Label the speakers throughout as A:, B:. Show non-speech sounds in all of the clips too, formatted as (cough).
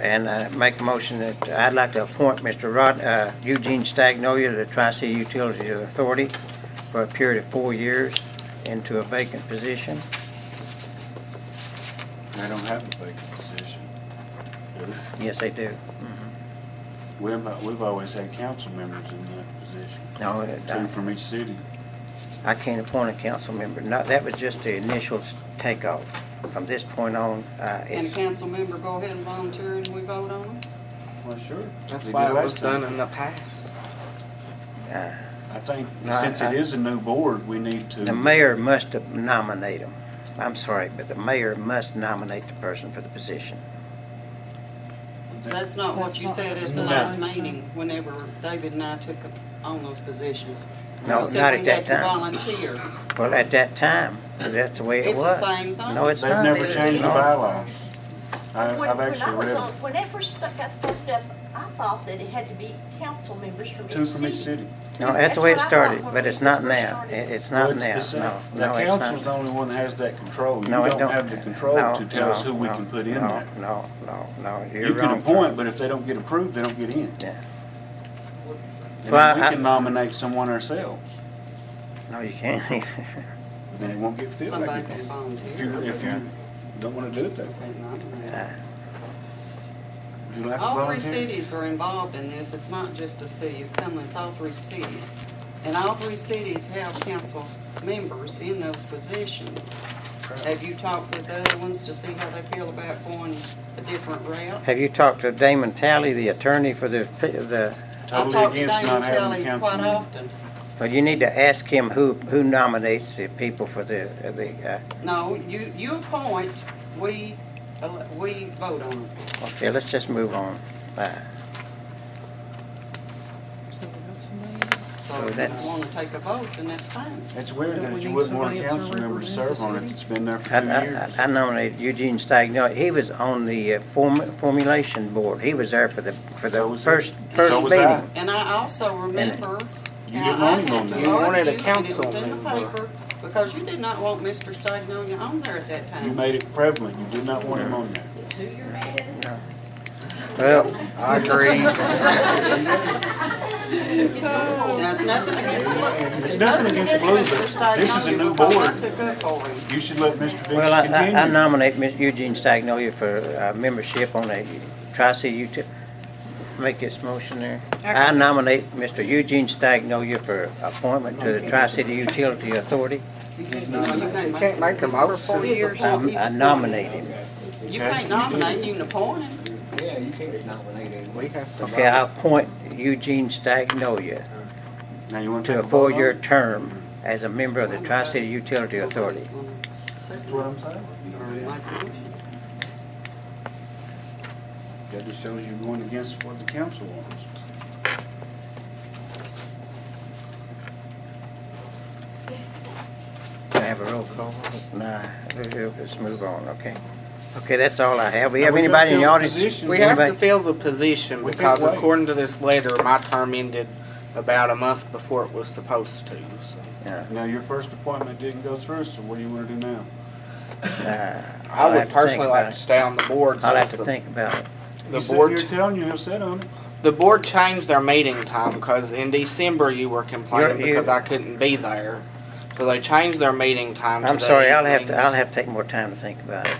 A: And I make a motion that I'd like to appoint Mr. Rod, uh, Eugene Stagnolia to the Tri-City Utilities Authority for a period of four years into a vacant position.
B: They don't have a vacant position. do they?
A: Yes, they do.
B: We've, we've always had council members in that position,
A: No,
B: two from each city.
A: I can't appoint a council member. No, that was just the initial takeoff. From this point on, uh,
C: Can a
A: it's,
C: council member go ahead and volunteer and we vote on them?
B: Well, sure.
D: That's
B: They
D: why
B: did
D: it was
B: last time.
D: done in the past.
A: uh,
B: I think,
A: No, I-
B: since it
A: I-
B: is a new board, we need to.
A: the mayor must nominate them. I'm sorry, but the mayor must nominate the person for the position.
C: That's not what you
E: not-
C: said at the last meeting, whenever David and I took on those positions.
A: No,
C: You said
A: not
C: we
A: at that
C: had to
A: time.
C: Volunteer.
A: Well, at that time, that's the way it
C: It's the
A: was.
C: same thing.
A: No, it's
B: They've
A: not.
B: never
C: Yes,
B: changed
C: it
B: the
C: is.
B: bylaws. I,
E: When-
B: I've
E: when
B: actually
E: I was
B: read
E: on- When that first stu- got started up, I thought that it had to be council members from each
B: two
E: city.
B: from each city.
A: No, that's the way it
E: That's what I thought
A: started,
E: when
A: but
E: we
A: it's not
E: first
A: now.
E: started.
A: It- It's
B: Well,
A: not
B: it's-
A: now,
B: it's,
A: no.
B: The
A: No, it's
B: council's the
A: not.
B: only one that has that control. You
A: No, it
B: don't have the control
A: No,
B: to tell us
A: no,
B: who we
A: no,
B: can put in
A: no,
B: there.
A: No, no, no,
B: You
A: you're
B: can
A: wrong.
B: appoint, but if they don't get approved, they don't get in.
A: Yeah.
B: And
A: Well,
B: then we
A: I-
B: can nominate someone ourselves,
A: No, you can't. (laughs)
B: then it won't get filled
C: Somebody can volunteer.
B: If you, if you don't wanna do it that way,
C: Okay, not-
A: Uh,
B: would you like to
C: All three cities are involved in this, it's not just the city of Cumberland, it's all three cities. And all three cities have council members in those positions. Have you talked with the other ones to see how they feel about going a different route?
A: Have you talked to Damon Talley, the attorney for the, the,
C: I
B: Totally
C: talk to
B: against
C: Damon
B: not having
C: Kelly
B: council
C: quite
B: member.
C: often.
A: well, you need to ask him who, who nominates the people for the, the, uh,
C: No, you, you appoint, we, ele- we vote on them.
A: okay, let's just move on. Uh,
C: So
A: So
C: if
A: that's-
C: you wanna take a vote, then that's fine.
B: It's weird
E: Don't
B: that
E: we
B: you
E: need
B: wouldn't want a
E: else to
B: council member to
E: represent
B: serve on
E: the
B: it
E: city?
B: that's been there for
A: I,
B: two
A: I,
B: years.
A: I nominated Eugene Stagnoy. He was on the uh, form, formulation board. He was there for the, for
B: So
A: the
B: was
A: first,
B: he.
A: first
B: So was
A: meeting.
B: I.
C: And I also remember
B: You
C: how
B: didn't
C: I
B: want him
C: had
B: on
C: to
B: there.
D: You wanted a
C: argue, and it
D: council
C: was in the
D: member.
C: paper, because you did not want Mr. Stagnolia on there at that time.
B: You made it prevalent, you did not want him on there.
E: It's who you're mad at.
A: Well,
D: I agree. (laughs)
C: Now, it's nothing against Blue.
B: It's nothing against Blue, but this is a new board.
C: took up for him.
B: You should let Mr.
A: well, I-
B: Dix
A: I, I nominate Ms. Eugene Stagnoy for, uh, membership on the Tri-City Util, make this motion there. I nominate Mr. Eugene Stagnoy for appointment to the Tri-City Utility Authority.
C: You can't
D: You can't make a motion.
C: He's appointed.
A: I I nominate him.
C: You can't nominate, you can appoint him.
D: Yeah, you can't nominate him. We have to.
A: Okay, I'll appoint Eugene Stagnolia
B: Now, you wanna
A: to
B: take
A: a
B: a vote on
A: four-year
B: it?
A: term as a member of the Tri-City Utility Authority.
B: That's what I'm saying.
C: Or make a motion.
B: That just shows you going against what the council wants.
A: Can I have a roll call? Nah, let's move on, okay. Okay, that's all I have. We have
B: we
A: anybody in the
B: fill the
A: audience?
B: position.
D: We have to
A: Anybody?
D: fill the position
B: We can't
D: because
B: wait.
D: according to this letter, my term ended about a month before it was supposed to, so.
A: Yeah,
B: Now, your first appointment didn't go through, so what do you wanna do now?
A: uh,
D: I
A: I'll have
D: would
A: think
D: personally
A: about
D: like to
A: it.
D: stay on the board
A: I'll have
D: since
A: to
D: the,
A: think about it.
D: the
B: You said
D: board,
B: You're telling you have said on it.
D: the board changed their meeting time because in December you were complaining
A: You're- you-
D: because I couldn't be there. So they changed their meeting time to
A: I'm
D: the
A: sorry, I'll have to,
D: evenings.
A: I'll have to take more time to think about it.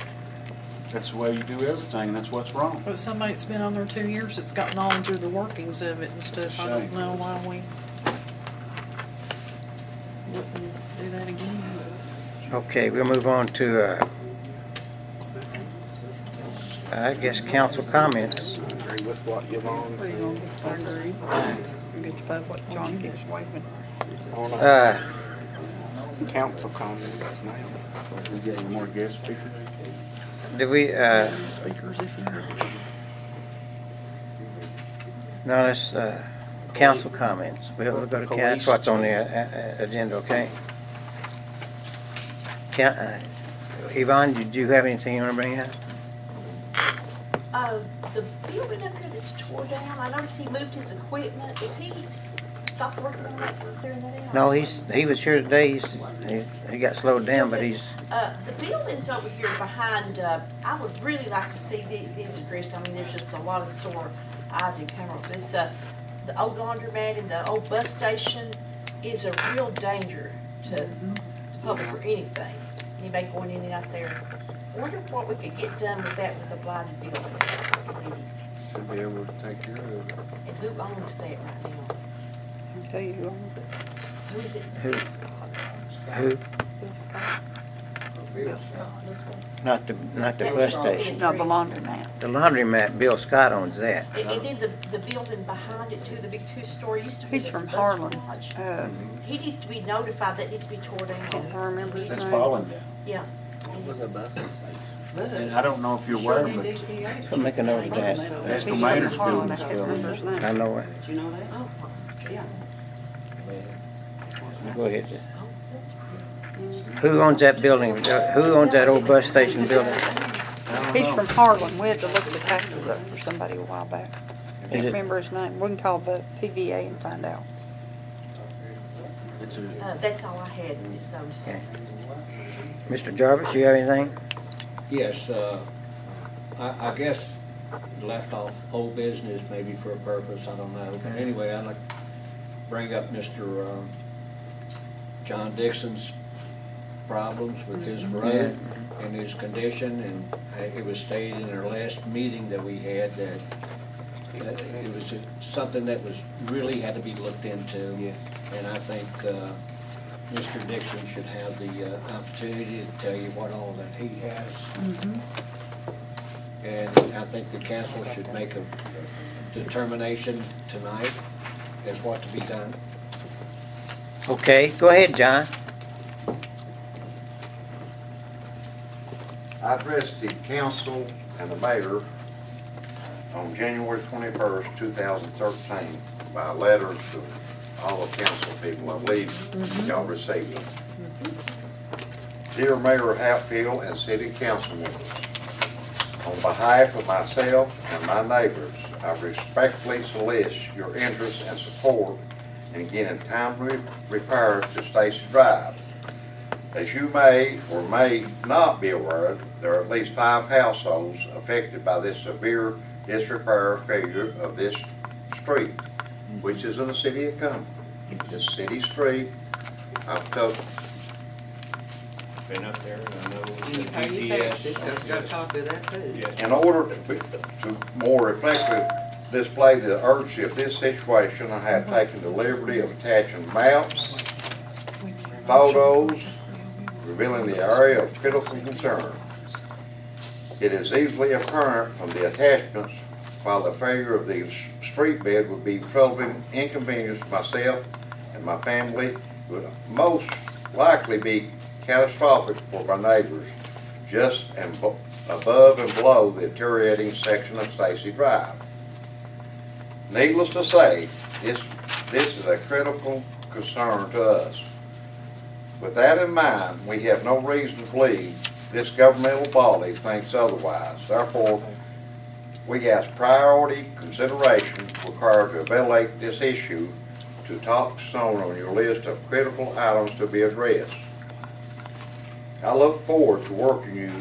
B: That's the way you do everything, and that's what's wrong.
E: But somebody that's been on there two years, that's got knowledge of the workings of it and stuff, I don't
B: Shame.
E: know why we wouldn't do that again.
A: Okay, we'll move on to, uh, I guess, council comments.
D: I agree with what Yvonne
E: What do
D: said.
E: I agree. I get about what John keeps waving.
D: On
A: Uh,
D: council comments now.
B: We get any more guest speakers?
A: Do we, uh,
E: Speakers if you.
A: no, let's, uh, council comments. We'll, we'll go to, ca- that's what's on the, uh, uh, agenda, okay? Ca- uh, Yvonne, did you have anything you wanna bring up?
E: Uh, the building up here that's tore down, I noticed he moved his equipment, is he s- stop working on that, clearing that out?
A: No, he's, he was here today, he's, he, he got slowed down, but he's,
E: Uh, the buildings over here behind, uh, I would really like to see the, these addressed. I mean, there's just a lot of sore eyes in camera. This, uh, the old laundromat and the old bus station is a real danger to the public or anything. Anybody going in and out there. I wonder what we could get done with that with a blighted building.
B: Should be able to take care of it.
E: And who owns that right now?
F: I'll tell you who owns it.
E: Who is it?
A: Who?
F: Scott.
A: who,
F: Bill Scott.
A: not the, not the bus station.
F: No, the laundromat.
A: The laundromat, Bill Scott owns that.
E: And, and then the, the building behind it too, the big two-story used to be
F: He's
E: the
F: from
E: bus
F: Harlan.
E: garage.
F: Uh,
E: He needs to be notified, that needs to be tore down.
F: can't remember his
B: It's
F: name.
B: falling down.
E: Yeah.
B: And I don't know if you're aware, but
A: So make a note of that.
B: Esco
F: He's
B: Maynard's
F: from Harlan, I can't remember his name.
A: I know it.
C: Do you know that?
E: Oh,
C: Yeah.
A: Go ahead. Who owns that building? Uh, Who owns that old bus station building?
F: He's from Harlan. We had to look the taxes up for somebody a while back. I
A: Is
F: can't
A: it-
F: remember his name. We can call the PVA and find out.
B: it's a,
E: uh, that's all I had, is those.
A: Okay. Mr. Jarvis, you have anything?
G: Yes, uh, I, I guess left off whole business maybe for a purpose, I don't know. But anyway, I'd like to bring up Mr. um, John Dixon's problems with his road and his condition. And it was stated in our last meeting that we had that that it was something that was, really had to be looked into. And I think uh, Mr. Dixon should have the uh, opportunity to tell you what all that he has. And I think the council should make a determination tonight as what to be done.
A: Okay, go ahead, John.
H: I addressed the council and the mayor on January twenty-first, two thousand thirteen, by letter to all the council people, I believe mm-hmm. y'all received them. Dear Mayor Hatfield and city council members, on behalf of myself and my neighbors, I respectfully solicit your interest and support in getting timely repairs to Stacy Drive. As you may or may not be aware, there are at least five households affected by this severe disrepair failure of this street, which is in the city of Cumberland. This city street, I've told,
G: Been up there, and I know
C: And you
G: the
C: pay your
G: GPS.
C: taxes, cause you got a copy of that too.
G: Yes.
H: in order to, be- to more reflectively display the urgency of this situation, I have taken the liberty of attaching maps, photos, revealing the area of critical concern. It is easily apparent from the attachments, while the failure of the street bed would be troubling inconvenience to myself and my family, it would most likely be catastrophic for my neighbors, just above and below the deteriorating section of Stacy Drive. Needless to say, this, this is a critical concern to us. With that in mind, we have no reason to believe this governmental body thinks otherwise. Therefore, we ask priority consideration required to evaluate this issue to top stone on your list of critical items to be addressed. I look forward to working you,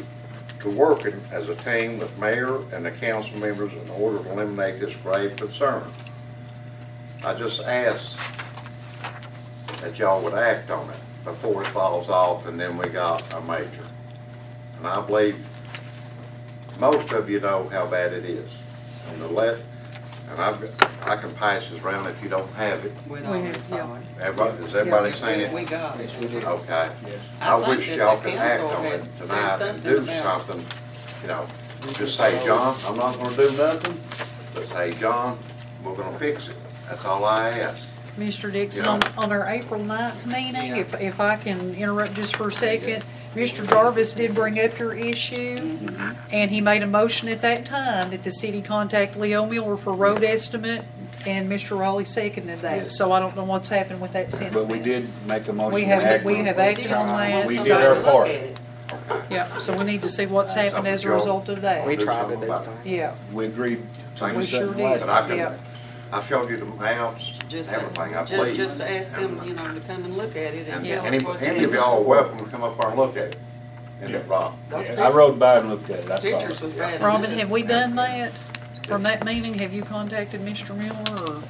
H: to working as a team with mayor and the council members in order to eliminate this grave concern. I just ask that y'all would act on it before it falls off and then we got a major. And I believe most of you know how bad it is. And the and I've, got- I can pass this around if you don't have it.
C: We
F: We
C: already
F: have-
C: saw it.
H: Everybody, is everybody saying
C: We
H: it?
C: got it.
G: Yes, we did.
H: Okay.
G: Yes.
C: I
H: I
C: think
H: wish
C: that
H: y'all could act
C: council
H: on it
C: had said
H: tonight and
C: something
H: do
C: about-
H: something, you know. Just say, John, I'm not gonna do nothing, but say, John, we're gonna fix it. That's all I ask.
I: Mr. Dixon, on, on our April 9th meeting, if, if I can interrupt just for a second, Mr. Jarvis did bring up your issue, and he made a motion at that time that the city contact Leo Miller for road estimate, and Mr. Raleigh seconded that, so I don't know what's happened with that since
B: but we
I: then.
B: did make a motion
I: We
B: to
I: have,
B: act
I: we have
B: it.
I: acted on that,
B: We
I: so-
B: did our part.
I: Yeah, so we need to see what's happened as a result of that.
D: We
I: that,
D: tried to do that.
I: yeah.
B: We agreed.
H: Thank
I: We
H: you.
I: sure
B: something
I: did,
B: last
H: But I can,
I: yeah.
H: I showed you the maps,
C: Just,
H: everything, I
C: to- ju-
H: believe.
C: just to ask them, you know, to come and look at it and tell
H: Any,
C: us what.
H: any of y'all are welcome to come up there and look at it. And if, uh,
C: Those
B: I rode by and looked at it, I saw
C: pictures
B: it.
C: was bad
I: Robin, have we done that? From that meeting, have you contacted Mr. Miller or?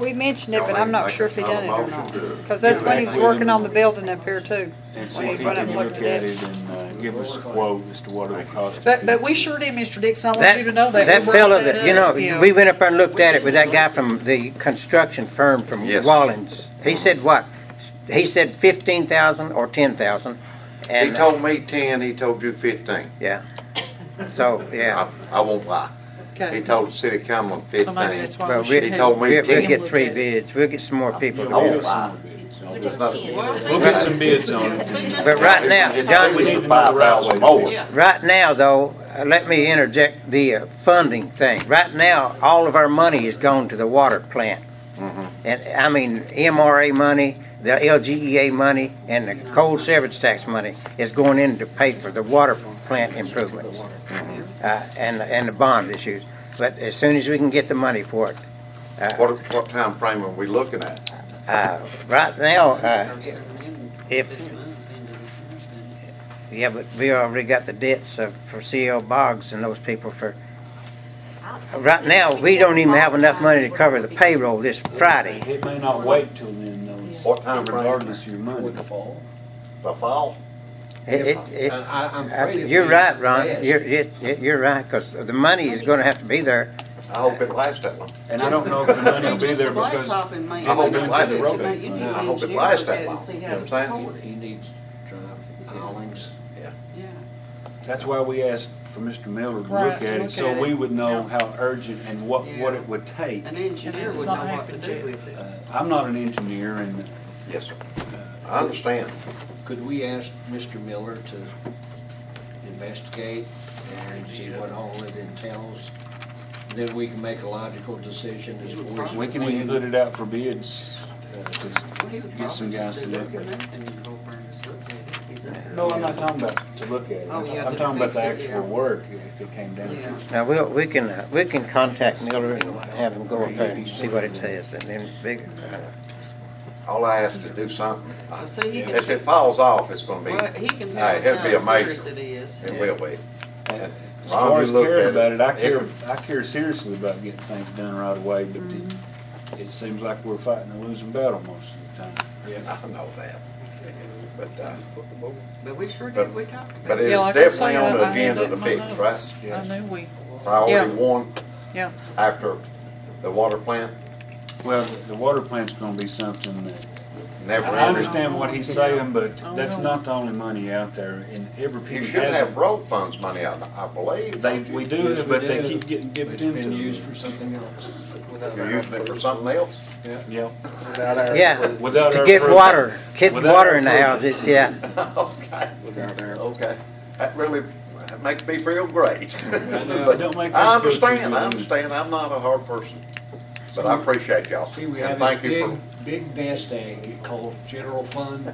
F: We mentioned it, but I'm not sure if he done it or not. Because that's when he was working on the building up here too.
B: And see if he can look
F: looked
B: at it and, uh, give us a quote as to what it would cost.
I: But, but we sure did, Mr. Dixon. I want you to know that.
A: that
I: We brought
A: fellow
I: that
A: that, you know,
I: up, yeah.
A: we went up there and looked at it with that guy from the construction firm from
H: Yes.
A: Wallens. He said what? He said fifteen thousand or ten thousand.
H: He
A: And,
H: told me ten, he told you fifteen.
A: yeah. So, yeah.
H: I, I won't lie. He
I: Okay.
H: told the city of Cumberland
I: So maybe
H: fifteen.
I: that's why
A: Well,
I: we
A: we,
I: should
H: He
I: have.
H: told me
A: we'll, we'll
H: ten.
A: get three bids. We'll get some more people.
H: I
A: to
H: won't
A: bid.
H: lie. There's nothing.
C: Well, see,
B: We'll get some bids on it.
C: see, just
A: But right now, John,
B: We need to know the right way
H: more.
B: fix.
A: Right now, though, uh, let me interject the uh, funding thing. Right now, all of our money is going to the water plant. And, I mean, MRA money, the LGEA money, and the coal severance tax money is going in to pay for the water plant improvements. Uh, and, and the bond issues. But as soon as we can get the money for it. uh,
H: What, what time frame are we looking at?
A: Uh, right now, uh, if,
C: This month, end of this month, then.
A: yeah, but we already got the debts of, for CL Boggs and those people for, right now, we don't even have enough money to cover the payroll this Friday.
B: It may not wait till then, though,
H: What time frame?
B: regardless of your money.
G: Toward the fall.
H: The fall?
A: It, it, it,
G: I- I- I'm
A: uh,
G: afraid if
A: you're
G: we
A: right, Ron,
G: invest-
A: you're, it, it- you're right, because the money is gonna have to be there.
H: I hope it lasts that long.
B: And I don't know if the money will be there because
C: blacktop may-
H: I hope
C: may
H: it
C: not
H: lasts that long. I hope it
C: engineer
H: lasts that
C: look at it
H: long. You know what I'm saying?
G: He needs drive pilings.
C: Yeah.
B: That's why we asked for Mr. Miller to
I: Right,
B: look
I: to
B: at
I: look
B: it, so we
I: it.
B: would know how urgent and what, what it would take.
C: An engineer would
I: not
C: know what to do with it.
B: Uh, I'm not an engineer and
H: Yes, sir. I understand.
G: Could we ask Mr. Miller to investigate and see what all it entails? Then we can make a logical decision as far as.
B: we can even put it out for bids, uh, to
C: Well, he would
B: get some guys to look at it.
C: nothing and go over and just look at it. He's up there.
B: No, I'm not talking about to look at it.
C: Oh, yeah,
B: I'm talking about the
C: fix it, yeah.
B: actual work, if it came down to
C: Yeah.
B: it.
A: Now, we'll, we can, uh, we can contact Miller and have him go up there and see what it says, and then big, uh,
H: All I ask is do something.
C: Well, see, he
H: If it falls off, it's gonna be,
C: well, he can
H: Hey,
C: tell us
H: it'd be a
C: how
H: major-
C: serious it is.
H: it will be.
B: As
H: Ron,
B: far as
H: looked
B: caring
H: at
B: about it, I care,
H: It- (laughs)
B: I care seriously about getting things done right away, but it, it seems like we're fighting a losing battle most of the time.
H: I know that. But, uh,
C: But we sure did, we talked
H: but it
C: it.
H: is
I: Yeah, like I say,
H: definitely on
I: I-
H: the
I: I had
H: agenda
I: that
H: to
I: in my
H: fix,
I: notes.
H: right?
I: I knew we,
H: Priority
I: Yeah.
H: one
I: yeah.
H: after the water plant,
B: Well, the- the water plant's gonna be something that,
H: never
B: I
H: ended.
B: understand what he's saying, but that's not the only money out there, and every
H: You
B: penny
H: should
B: has,
H: have road funds money out, I believe.
B: they,
H: don't
B: we
G: Yes,
B: do,
G: we
B: but they
G: do.
B: keep getting dipped
G: It's been
B: into.
G: used for something else.
H: You're using it for something else?
B: Yeah.
A: Yeah,
B: Without
A: to
B: our
A: get
B: approval.
A: water, get
B: Without
A: water in the
B: approval.
A: houses, yeah. (laughs)
H: Okay. Okay. That really makes me feel great. (laughs)
B: know.
H: But
B: Don't make
H: I
B: us go
H: understand, I
B: the-
H: understand, I'm not a hard person, but I appreciate y'all.
G: See, we
H: And
G: have this
H: thank you
G: big,
H: for,
G: big nest egg called general fund.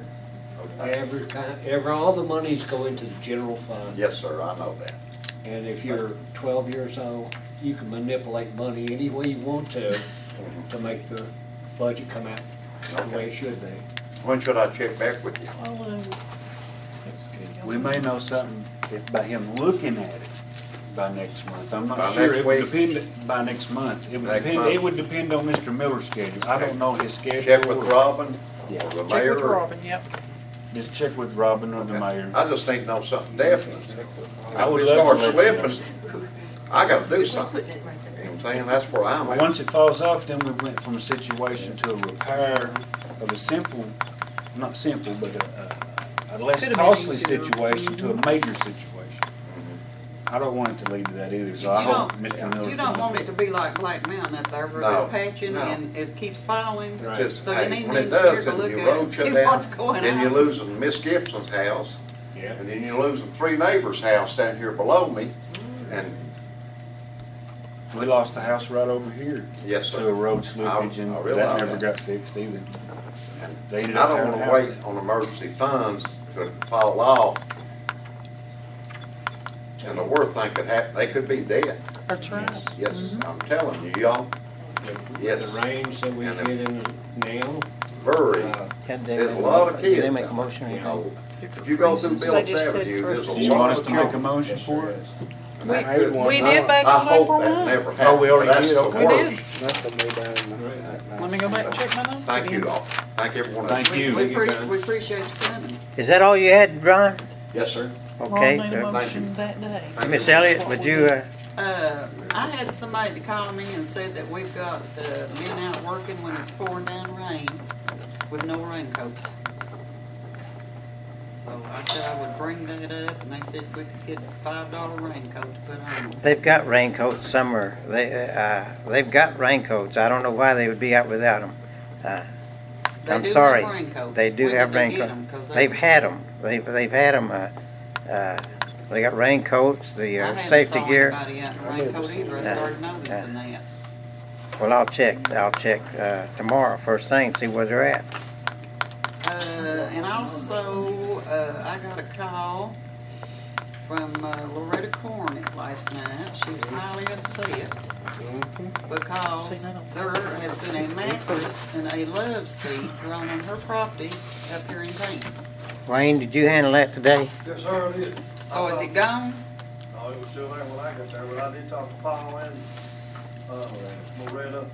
G: Every kind, every, all the monies go into the general fund.
H: yes, sir, I know that.
G: And if you're twelve years old, you can manipulate money any way you want to, to make the budget come out the way it should be.
H: When should I check back with you?
B: Uh, we may know something if by him looking at it by next month. I'm
H: By
B: not sure.
H: next
B: It would
H: week?
B: depend, by next month. It would
H: Next
B: depend,
H: month.
B: it would depend on Mr. Miller's schedule. I don't know his schedule.
H: Check with Robin
B: Yeah.
H: or the
I: Check
H: mayor?
I: with
H: or-
I: Robin, yep.
B: Just check with Robin or the mayor.
H: I just need to know something definite.
B: I would
H: If it
B: love to
H: starts
B: let you know.
H: slipping, I gotta do something. You know what I'm saying? That's where I'm
B: But
H: at.
B: once it falls off, then we went from a situation to a repair of a simple, not simple, but a, a, a less
I: Could've been
B: costly
I: easier.
B: situation to a mm-hmm. major situation. I don't want it to lead to that either, so I
C: You
B: hope
C: don't-
B: Mr. Miller.
C: You don't want it to be like Black Mountain up there where
H: No,
C: they're patching
H: no.
C: and it keeps filing.
H: It's Just,
C: So you
H: hey,
C: need
H: when
C: an
H: it
C: engineer
H: does,
C: to
H: then
C: look
H: your
C: at it
H: road
C: and
H: shut down,
C: what's going
H: then you're
C: on.
H: losing Miss Gibson's house,
B: Yeah.
H: and then you're losing three neighbors' house down here below me. And,
B: We lost a house right over here
H: yes,
B: to a
H: sir.
B: road slippage and
H: I realize
B: that never
H: that.
B: got fixed either. They ended
H: I
B: up
H: don't
B: tearing the
H: wanna
B: house
H: wait
B: down.
H: on emergency funds to fall off. And the worst thing could happen, they could be dead.
I: That's right.
H: Yes, I'm telling you, y'all.
G: with
H: Yes.
G: the rains that we
H: And the-
G: get in now.
H: Very,
G: uh,
A: Can they
H: there's a
A: make
H: lot of
A: Did
H: kids.
A: they make a
H: down
A: motion?
H: there,
A: or
H: You
A: not?
H: know, if you go through
F: They
H: Billings
F: just said
H: Avenue, there's
F: us
H: a
F: to
B: Do you want us
H: lot
B: to make a
H: children.
B: motion for it?
I: We,
D: I made one.
I: we did back
H: I
I: on
H: hope
I: April
H: that
I: one.
H: never happens.
B: Oh, we already
H: That's
B: did,
H: the
B: okay.
I: We
H: worst.
I: did.
D: Nothing be done. that night.
I: Let me go back and check my notes
H: Thank
I: again.
H: you all. Thank everyone.
B: Thank you.
C: we
G: Thank you,
C: pre- we appreciate you coming.
A: Is that all you had, Ron?
H: Yes, sir.
I: Ron
A: Okay.
I: made a
A: uh,
I: motion that day.
A: Miss Elliott, would you, uh,
C: Uh, I had somebody to call me and said that we've got, uh, men out working when it's pouring down rain with no raincoats. So I said I would bring that up and they said we could get a five dollar raincoat to put on.
A: they've got raincoats somewhere. They, uh, they've got raincoats. I don't know why they would be out without them. Uh,
C: They
A: I'm
C: do have
A: sorry.
C: raincoats.
A: They do
C: When did
A: have
C: they get
A: raincoats.
C: 'em? 'Cause they-
A: They've had them. They've, they've had them, uh, uh, they got raincoats, the,
C: I
A: uh,
C: haven't
A: safety
C: saw
A: gear.
C: anybody out in a
D: I never
C: raincoat either. I started noticing that.
A: Well, I'll check, I'll check, uh, tomorrow, first thing, see where they're at.
C: Uh, and also, uh, I got a call from uh, Loretta Cornett last night. She was highly upset because there has been a mattress and a love seat thrown on her property up here in Dayton.
A: Wayne, did you handle that today?
J: Yes, sir, it is.
C: Oh, is it gone?
J: Oh, it was still there when I got there, but I did talk to Paul and, uh, Loretta.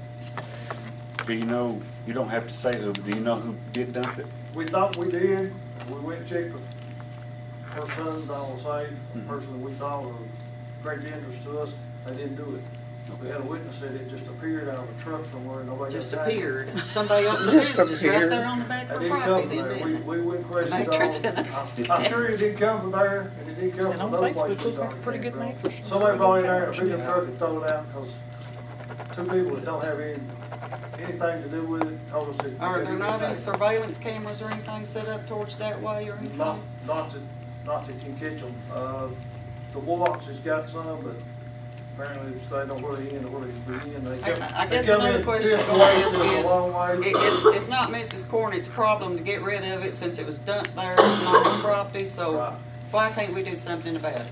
B: Do you know, you don't have to say who, but do you know who did dump it?
J: We thought we did, we went and checked with her son, Donald Say, the person that we thought was great interest to us, they didn't do it. We had a witness that it just appeared out of a truck somewhere, and nobody. got
C: Just appeared. Somebody opened the business right there on the back
J: It
C: of her
J: didn't come
C: property
J: from
C: then,
J: there, we,
C: didn't it?
J: we went
C: The
J: crazy
C: mattress
J: dog.
C: in it.
J: I'm sure it didn't come from there, and it didn't come
I: And
J: from
I: on
J: those
I: Facebook,
J: places.
I: looked like a
J: dog.
I: pretty good mattress.
J: Somebody brought in there, a big enough truck and throw it out, cause two people that don't have any, anything to do with it, told us that.
C: Are there
J: didn't
C: any
J: take
C: surveillance cameras or anything set up towards that way or anything?
J: Not, not that, not that can catch them. Uh, the Warlocks has got some, but apparently they don't where they end or where they begin. They come-
C: I- I guess
J: come
C: another question
J: fifth
C: for
J: way,
C: this
J: it's a
C: is. It, it's, it's not Mrs. Cornett's problem to get rid of it since it was dumped there, it's not her property, so
J: Right.
C: why can't we do something about it?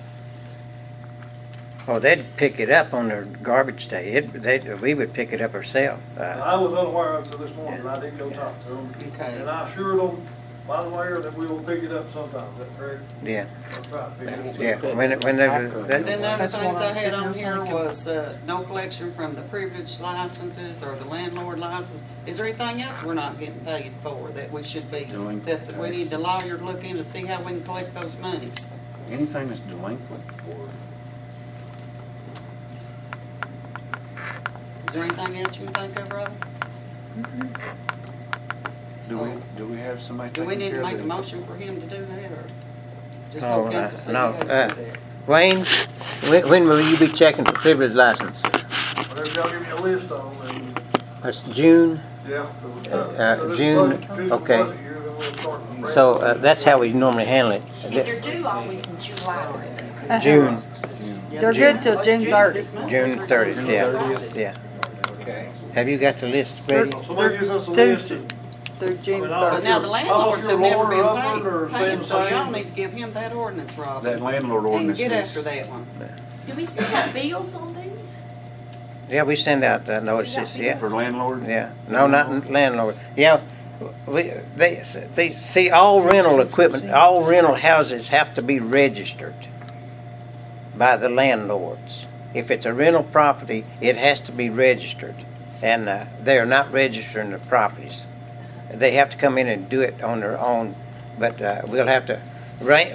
A: Oh, they'd pick it up on their garbage day. It, they, we would pick it up ourselves. Uh,
J: I was unaware of it till this morning, and I did go talk to them.
C: Okay.
J: And I assured them, by the way, that we will pick it up sometime, is that correct?
A: yeah,
J: That's right. pick it up.
A: yeah. When, when they,
C: And then the other
I: That's
C: things
I: what I
C: I had
I: said,
C: on
I: I'm
C: here
I: thinking.
C: was, uh, no collection from the privilege licenses or the landlord license. Is there anything else we're not getting paid for that we should be,
B: Delinquent
C: that we need the lawyer to look in to see how we can collect those monies?
B: Anything that's delinquent or
C: Is there anything else you can think of, Robin?
B: Do we, do we have somebody
C: Do we
B: taking
C: need to
B: care
C: make a
B: of
C: motion for him to do that, or just
A: No,
C: hold
A: uh,
C: council say
A: no,
C: you have to do
A: uh,
C: that?
A: Wayne, when, when will you be checking for privilege license?
J: Whatever y'all give me a list on, and,
A: That's June,
J: yeah.
A: Uh, uh, June, okay.
J: okay.
A: so, uh, that's how we normally handle it.
E: And they're due always in July.
A: June,
F: They're good till June thirtieth.
A: June thirtieth, yeah, yeah.
G: Okay.
A: Have you got the list ready?
J: Somebody gives us a
F: They're
J: list. and-
F: through June
J: But I'll-
C: But
F: thirty.
C: now, the landlords have never been
J: Rutherford
C: paid, paying, so y'all
J: Sane.
C: need to give him that ordinance,
B: That
C: Robin,
B: landlord
C: and
B: ordinance
C: get
B: is,
C: after that one.
E: Do we send out bills on these?
A: Yeah, we send out uh, notices, yeah.
B: for landlord?
A: Yeah, no, not landlord. Yeah, we, they, they, see, all rental equipment, all rental houses have to be registered by the landlords. If it's a rental property, it has to be registered, and, uh, they are not registering the properties. They have to come in and do it on their own, but, uh, we'll have to,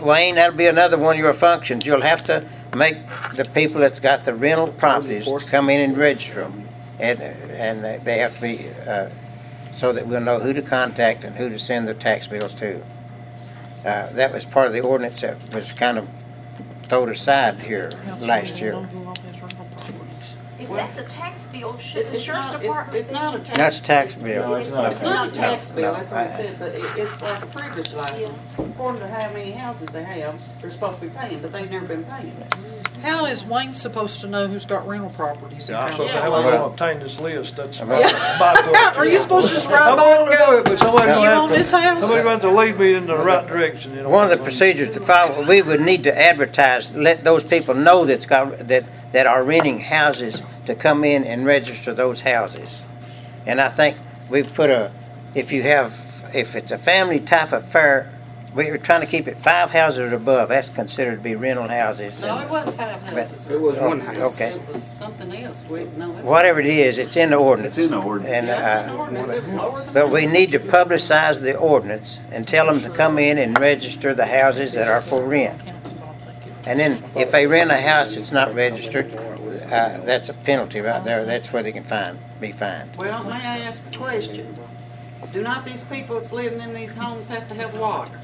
A: Wayne, that'll be another one of your functions. You'll have to make the people that's got the rental properties come in and register them. And, and they- they have to be, uh, so that we'll know who to contact and who to send the tax bills to. Uh, that was part of the ordinance that was kind of thrown aside here last year.
E: If that's a tax bill, should the
C: It's
E: sheriff's
C: not, it's,
E: department?
C: it's not a tax.
A: That's tax bill.
E: It's not.
C: It's not a tax bill, that's what I
A: I-
C: said, but it, it's like a privilege license. According to how many houses they have, they're supposed to be paying, but they've never been paying.
I: How is Wayne supposed to know who's got rental properties in
J: I'm supposed to have
C: Yeah,
J: them
A: well-
J: obtain this list, that's.
A: Well-
J: Yeah.
I: Are you supposed to just ride
J: I'm
I: by and
J: gonna do
I: go,
J: it, but somebody
I: you
J: gonna
I: own
J: have
I: this
J: to,
I: house?
J: somebody gonna have to lead me in the right direction, you know.
A: One of the procedures to follow, we would need to advertise, let those people know that's got, that, that are renting houses to come in and register those houses. And I think we put a, if you have, if it's a family type of fair, we were trying to keep it five houses or above, that's considered to be rental houses.
C: No, it wasn't five houses.
D: It was one house.
A: okay.
C: It was something else. We, no, it's.
A: Whatever it is, it's in the ordinance.
B: It's in the ordinance.
A: And,
C: Yeah, it's an
A: uh,
C: ordinance. It was lower than
A: But we need to publicize the ordinance and tell them to come in and register the houses that are for rent. And then if they rent a house that's not registered, uh, that's a penalty right there. That's where they can fine, be fined.
C: Well, may I ask a question? Do not these people that's living in these homes have to have water?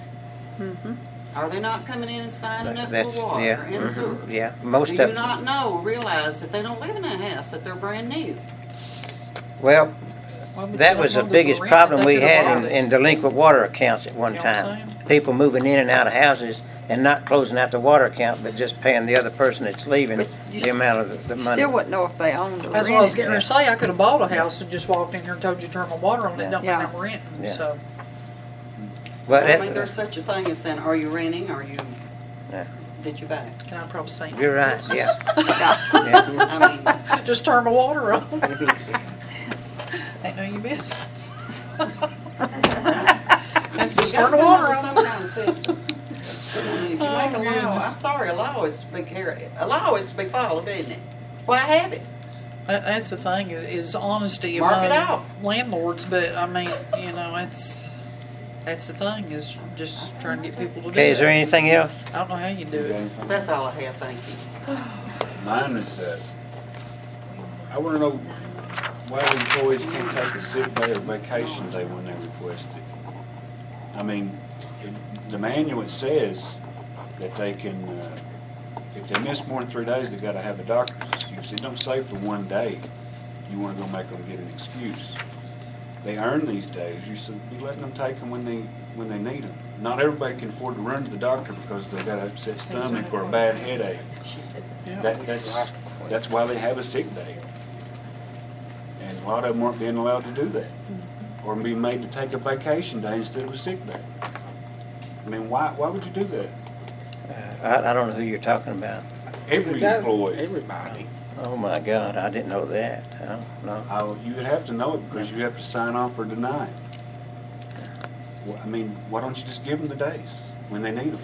C: Are they not coming in and signing up
A: That's,
C: for
A: yeah,
C: water and
A: mhm,
C: sewer?
A: yeah,
C: Do
A: most
C: you
A: of,
C: not know, realize that they don't live in a house, that they're brand new?
A: well, that was the biggest problem we had in, in delinquent water accounts at one
I: You know
A: time. People moving in and out of houses and not closing out the water account, but just paying the other person that's leaving
F: But you
A: the amount of the- the
F: You
A: money.
F: still wouldn't know if they owned or
I: That's what I was getting ready to say, I could've bought a house and just walked in here and told you to turn my water on, it don't mean
F: Yeah.
I: I'm renting,
A: Yeah.
I: so.
A: But
C: I mean, there's such a thing as saying, are you renting, are you,
A: Yeah.
C: did you buy?
I: And I'm probably saying.
A: You're right, yeah. (laughs) (laughs)
C: I mean, (laughs)
I: Just turn the water on. Ain't no you business. Just turn the water
C: Some
I: on.
C: kind of system. I mean, If you make a
I: Oh,
C: law, I'm sorry, a law is to be carried, a law is to be followed, isn't it? Why have it?
I: That, that's the thing, is honesty
C: Mark it
I: among
C: off.
I: landlords, but I mean, you know, it's, that's the thing, is just trying to get people to do
A: Okay, is there
I: it.
A: anything else?
I: I don't know how you do it.
C: That's all I have, thank you.
B: Mine is, uh, I wanna know why the employees can't take a sick day or vacation day when they request it. I mean, it- the manual, says that they can, uh, if they miss more than three days, they gotta have a doctor's excuse. It don't say for one day, you wanna go make them get an excuse. They earn these days, you should be letting them take them when they, when they need them. Not everybody can afford to run to the doctor because they've got an upset stomach or a bad headache. That, that's, that's why they have a sick day. And a lot of them aren't being allowed to do that. Or be made to take a vacation day instead of a sick day. I mean, why, why would you do that?
A: I, I don't know who you're talking about.
B: Every employee,
D: Everybody.
A: Oh, my God, I didn't know that. I don't know.
B: uh, you would have to know it because you have to sign off or deny it. Well, I mean, why don't you just give them the days when they need them?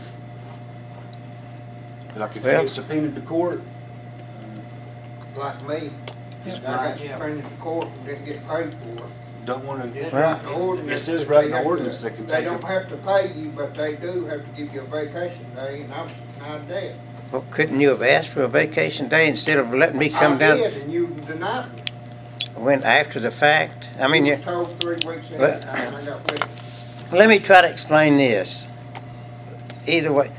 B: Like if you
A: Well-
B: get subpoenaed to court,
K: like me,
B: it's
K: I got
B: right,
K: suspended from court and didn't get paid for it.
B: Don't wanna,
K: It's
A: Well,
K: right in the ordinance.
B: it says
K: that
B: right
K: they
B: in the ordinance they can
K: They don't
B: it.
K: have to pay you, but they do have to give you a vacation day, and I'm not dead.
A: Well, couldn't you have asked for a vacation day instead of letting me come
K: I
A: down
K: did, and you denied me.
A: when, after the fact? I mean,
K: You
A: you,
K: was told three weeks ahead
A: Well-
K: I got with it.
A: let me try to explain this. Either way,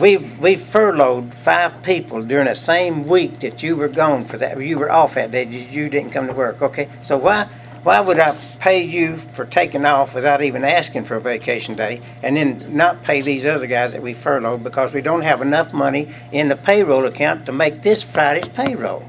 A: we've, we furloughed five people during the same week that you were gone for that, you were off that day, you you didn't come to work, okay? So why, why would I pay you for taking off without even asking for a vacation day and then not pay these other guys that we furloughed because we don't have enough money in the payroll account to make this Friday's payroll?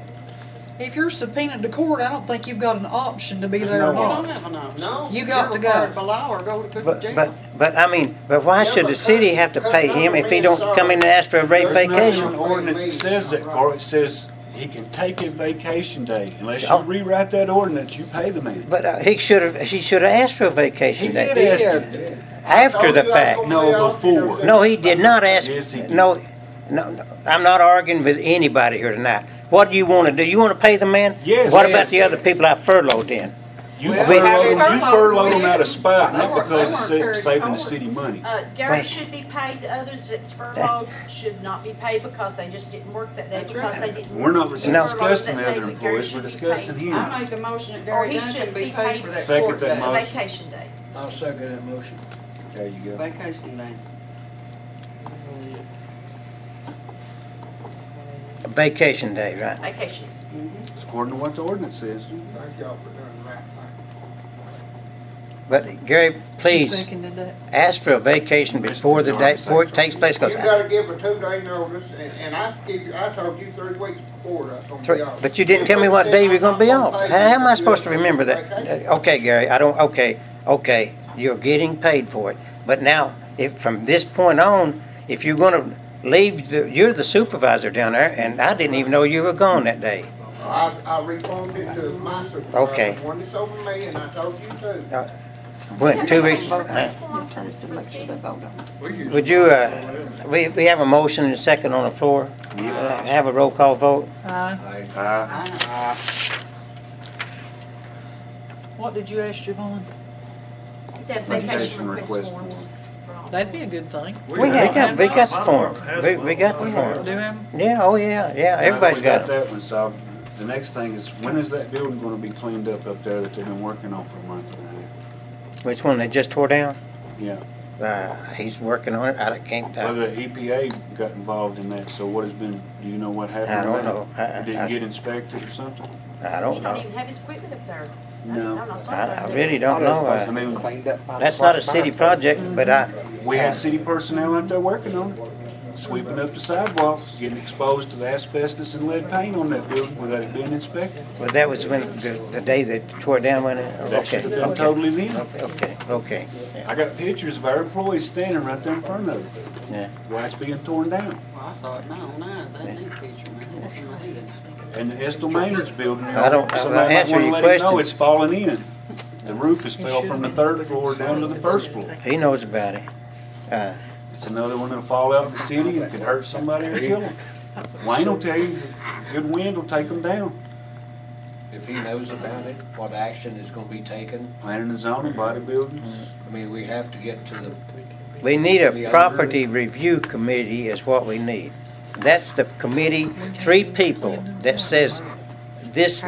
I: If you're subpoenaed to court, I don't think you've got an option to be
B: There's
I: there or
B: no
C: You don't have an option.
K: No.
I: You got to
C: You're
I: go.
C: required by law or go to
A: But,
C: jail.
A: but, but I mean, but why
K: Yeah,
A: should
K: but
A: the city have to pay him if he don't
K: on
A: come in and ask for a
B: There's
A: vacation?
B: nothing in
A: vacation?
B: the ordinance that says that, or it says he can take a vacation day. Unless you
A: Oh.
B: rewrite that ordinance, you pay the man.
A: But uh, he should have, he should have asked for a
B: He
A: vacation
B: did
A: day
B: ask
D: Yeah.
B: you.
A: after the
K: Told you I was
A: fact.
B: No,
K: be off, you know,
B: before.
A: No, he did not ask,
B: Yes, he did.
A: no, no, no, I'm not arguing with anybody here tonight. What do you want to do? You want to pay the man?
B: Yes.
A: What
B: Yes.
A: about the other people I furloughed then?
B: You
C: Well,
B: furloughed
C: they
B: them, you
C: furloughed
B: furloughed them
C: them.
B: out of spite,
C: They
B: not
C: weren't-
B: because
C: they
B: it's
C: weren't
B: sa-
C: carried
B: saving the
C: forward.
B: city money.
E: Uh, Gary
A: Right.
E: should be paid, the others that's furloughed should not be paid because they just didn't work that day,
C: That's
E: because
C: right.
E: they didn't.
B: We're not
E: work
A: No.
B: discussing the
E: that day,
B: other employees, we're discussing
E: paid.
B: him.
C: I make a motion that
E: Or
C: Gary
E: he
C: Duncan
E: should
C: be
E: be
C: paid
E: paid
C: for that
B: Second
C: court
B: that
C: day.
B: motion.
E: Vacation day.
G: I'll second that motion.
B: There you go.
C: Vacation day.
A: Vacation day, right?
E: Vacation.
B: It's according to what the ordinance says.
K: Thank y'all for doing the right thing.
A: But Gary, please, ask for a vacation before the day, before it takes place,
K: You
A: because,
K: gotta give a two-day notice, and, and I give you, I told you three weeks before that's gonna be off.
A: but you didn't tell me what day you're gonna be off. How how am I supposed to remember that? Uh, Okay, Gary, I don't, okay, okay, you're getting paid for it. But now, if, from this point on, if you're gonna leave, the you're the supervisor down there, and I didn't even know you were gone that day.
K: I, I reformed it to my supervisor.
A: Okay.
K: One that's over me, and I told you too.
A: Went two weeks, uh,
E: this form to the supervisor.
A: would you, uh, we, we have a motion and a second on the floor. Uh, Have a roll call vote.
I: Uh,
B: Uh,
I: what did you ask Javon?
E: That vacation request forms.
I: That'd be a good thing.
A: We got, we got the form. We, we got the
I: Do
A: form.
I: him?
A: Yeah, oh, yeah, yeah, everybody's got it.
B: that one solved. The next thing is, when is that building gonna be cleaned up up there that they've been working on for a month and a half?
A: Which one they just tore down?
B: Yeah,
A: Uh, he's working on it, I can't,
B: well,
A: uh,
B: the EPA got involved in that, so what has been, do you know what happened?
A: I don't
B: with that?
A: know. I-
B: It
A: I-
B: didn't get inspected or something?
A: I
E: He
A: don't know.
E: don't even have his equipment up there.
B: No.
A: I, I really don't know.
B: I
A: uh,
B: mean,
D: Cleaned up
A: That's not a city project, but I,
B: we had city personnel out there working on it, sweeping up the sidewalks, getting exposed to the asbestos and lead paint on that building without it being inspected.
A: well, that was when, the, the day they tore it down, when it,
B: That should have been
A: okay,
B: totally legal.
A: okay, okay,
B: I got pictures of our employees standing right there in front of it
A: yeah.
B: while it's being torn down.
C: Well, I saw it in my own eyes, I didn't need a picture, man, it's in my head.
B: And the Estill Maynard's building, you
A: I don't- I- I
B: somebody might
A: answer
B: wanna
A: your
B: let him know
A: question.
B: it's falling in. The roof has fell from the third floor down to the first floor.
A: He knows about it. Uh,
B: It's another one that'll fall out of the city and could hurt somebody or kill them. Wayne will tell you, good wind will take them down.
G: If he knows about it, what action is gonna be taken,
B: Planning and zoning, body buildings.
G: I mean, we have to get to the,
A: We need a property review committee is what we need. That's the committee, three people that says this,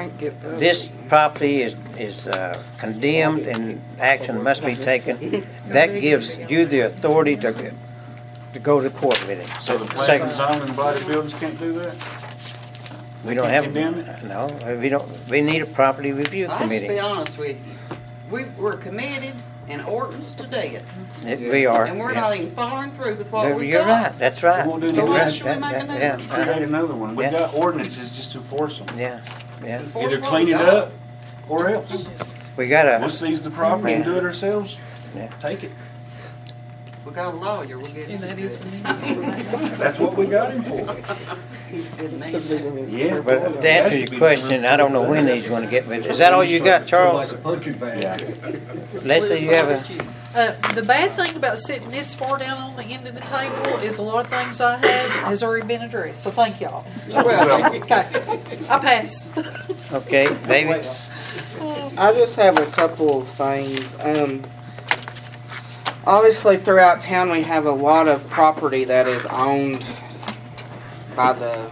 A: this property is, is uh, condemned and action must be taken. That gives you the authority to, to go to court with it.
B: So the planning and zoning and body buildings can't do that?
A: We don't
B: can't
A: have,
B: condemn
A: no, we don't, we need a property review
C: I'll just be
A: committee.
C: honest with you, we, we're committed and ordinance to death,
A: It- We are.
C: and we're
A: yeah.
C: not even following through with what
A: You're
C: we
A: you're
C: got.
A: right, that's right.
B: We won't do
C: So
B: any
C: why should we make a new
A: Yeah,
C: one?
A: yeah,
B: Create another one. We
A: Yeah.
B: got ordinances just to enforce them.
A: Yeah, yeah.
C: Enforce
B: Either
C: what
B: clean
C: we
B: it
C: got.
B: up or else.
A: We got to.
B: We'll
A: a,
B: seize the property and do it ourselves.
A: Yeah.
B: Take it.
C: We got a lawyer, we'll get
I: And that is the name.
B: That's what we got him for.
C: He's good man.
B: Yeah.
A: but to answer your question, I don't know when he's gonna get with, is that all you got, Charles?
G: a punching bag. (laughs)
A: Leslie, you have a?
I: Uh, the bad thing about sitting this far down on the end of the table is a lot of things I had has already been addressed, so thank y'all. (laughs) Okay, I pass.
A: Okay, David?
D: I just have a couple of things. Um, obviously, throughout town, we have a lot of property that is owned by the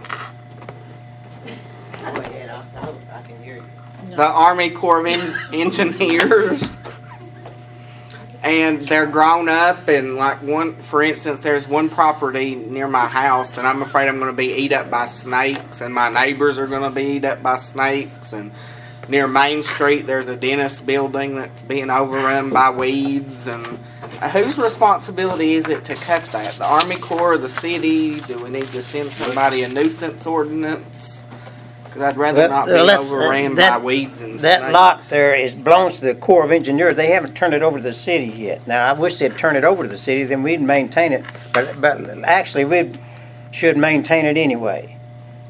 D: the Army Corps of En- (laughs) Engineers. And they're grown up, and like one, for instance, there's one property near my house, and I'm afraid I'm going to be eat up by snakes, and my neighbors are going to be eat up by snakes. And near Main Street, there's a dentist building that's being overrun by weeds. And whose responsibility is it to cut that? The Army Corps, or the city? Do we need to send somebody a nuisance ordinance? Because I'd rather not be
A: uh, let's, uh, that-
D: by weeds and
A: That
D: snakes.
A: lot there is, belongs to the Corps of Engineers. They haven't turned it over to the city yet. Now, I wish they'd turn it over to the city, then we'd maintain it. But, but actually, we should maintain it anyway,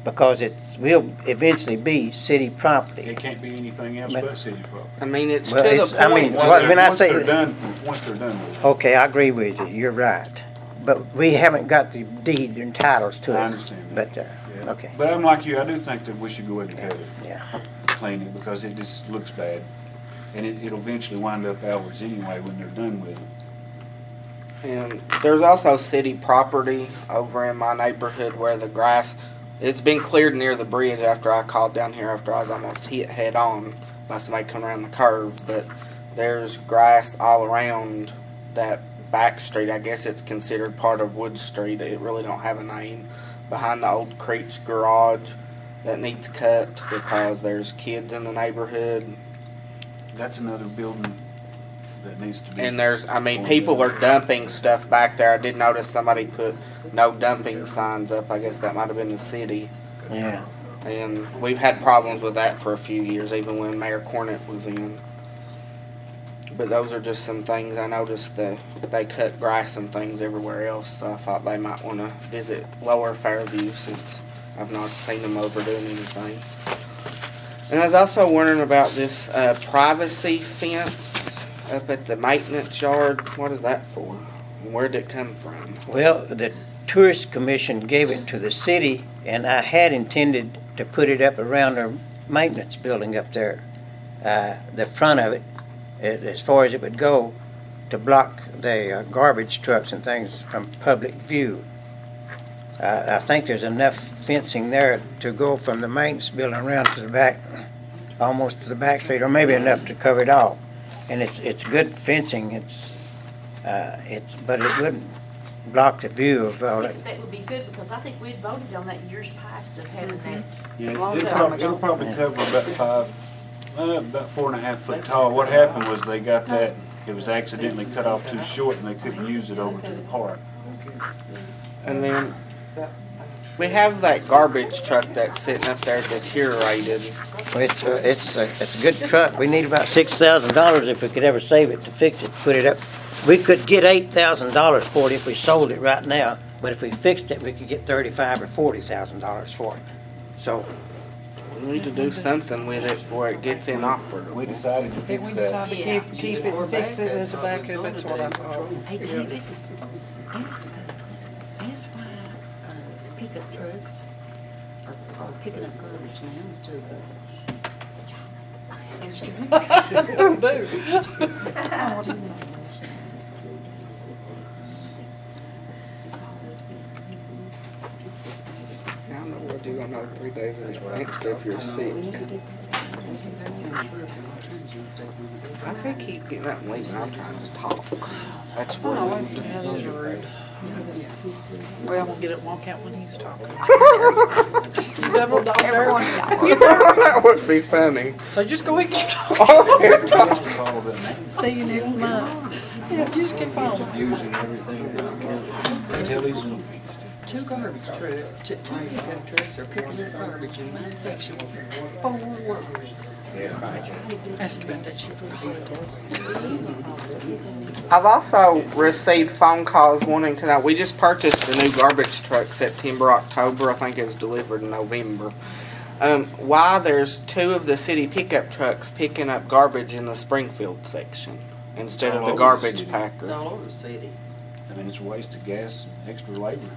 A: because it will eventually be city property.
B: It can't be anything else
A: But-
B: but city property.
D: I mean, it's
A: Well,
D: to
A: it's-
D: the
A: I mean,
B: Once
A: Well,
B: they're-
A: when I say-
B: they're done, once they're done with it.
A: Okay, I agree with you. You're right. But we haven't got the deed and titles to it.
B: I understand that.
A: But, uh, okay,
B: But I'm like you, I do think that we should go ahead and cut it,
A: yeah.
B: clean it, because it just looks bad. And it, it'll eventually wind up ours anyway when they're done with it.
D: And there's also city property over in my neighborhood where the grass, it's been cleared near the bridge after I called down here after I was almost hit head on by somebody coming around the curve. But there's grass all around that back street. I guess it's considered part of Wood Street. It really don't have a name. Behind the old Creech garage that needs cut because there's kids in the neighborhood
B: That's another building that needs to be.
D: And there's, I mean, people are dumping stuff back there. I did notice somebody put no dumping signs up. I guess that might have been the city.
A: Yeah.
D: And we've had problems with that for a few years, even when Mayor Cornett was in. But those are just some things I noticed that they cut grass and things everywhere else. So I thought they might want to visit Lower Fairview since I've not seen them overdoing anything. And I was also wondering about this uh, privacy fence up at the maintenance yard. What is that for? Where'd it come from?
A: Well, the tourist commission gave it to the city, and I had intended to put it up around our maintenance building up there. Uh, the front of it, as far as it would go, to block the uh, garbage trucks and things from public view. Uh, I think there's enough fencing there to go from the maintenance building around to the back, almost to the back street, or maybe enough to cover it all. And it's, it's good fencing, it's, uh, it's, but it wouldn't block the view of all that.
E: that would be good, because I think we'd voted on that years past of having that.
B: Yeah,
E: Long
B: it'll
E: time
B: probably, it'll probably cover about five, uh, about four and a half foot tall. What happened was they got that, it was accidentally cut off too short and they couldn't use it over to the park.
D: And then we have that garbage truck that's sitting up there deteriorated.
A: Well, It's, uh, it's, a- it's a good truck. We need about six thousand dollars if we could ever save it to fix it, put it up. We could get eight thousand dollars for it if we sold it right now, but if we fixed it, we could get thirty-five or forty thousand dollars for it. So,
D: We need to do something with it before it gets inoperable.
B: We decided to
I: If
B: fix
I: we
B: that.
I: decide to keep, keep
C: it
I: it
C: for
I: and fix it as a
C: so I was
I: backup, that's what I
C: do.
I: thought.
C: Hey, David, ask, ask why, pickup trucks are, are picking up garbage now instead of, excuse me.
D: I don't know what you're gonna know three days in advance if you're sick. I say keep getting up and leaving, I'm trying to talk. That's rude.
I: That is rude. Well, I'm gonna get it and walk out when he's talking. You double dog there.
D: That would be funny.
I: So just go ahead and keep talking. (laughs)
B: Follow that.
I: See you next month. Yeah, just keep on.
G: Using everything down here.
B: Tell these little-
C: Two garbage truck, two, two pickup trucks are picking up garbage in my section. Four workers.
I: Ask about that shit.
D: I've also received phone calls wanting to know, we just purchased a new garbage truck September, October, I think it was delivered in November. Um, why there's two of the city pickup trucks picking up garbage in the Springfield section instead of
B: over
D: the
B: the
D: garbage
B: city.
C: It's all over the city.
B: I mean, it's a waste of gas, extra labor.